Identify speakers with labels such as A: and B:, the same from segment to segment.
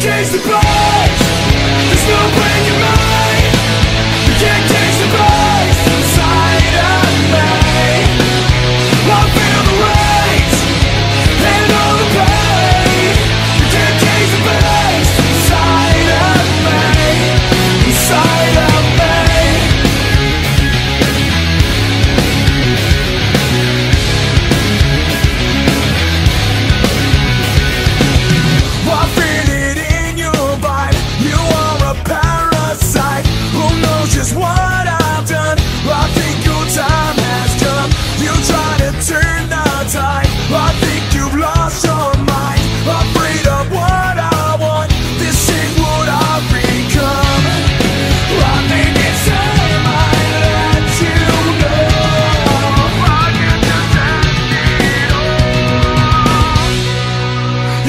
A: case the blood There's no breaking my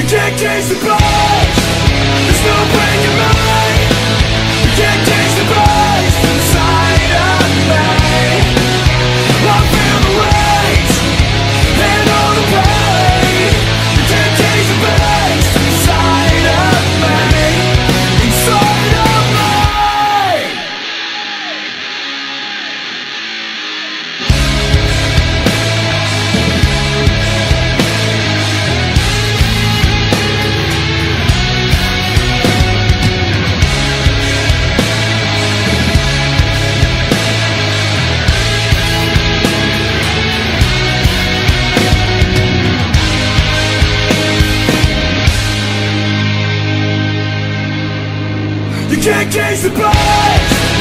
A: You can't change the past There's no breaking mind You can't change the past.